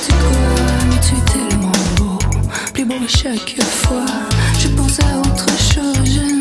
tu mais tu es tellement beau, plus beau à chaque fois. Je pense à autre chose.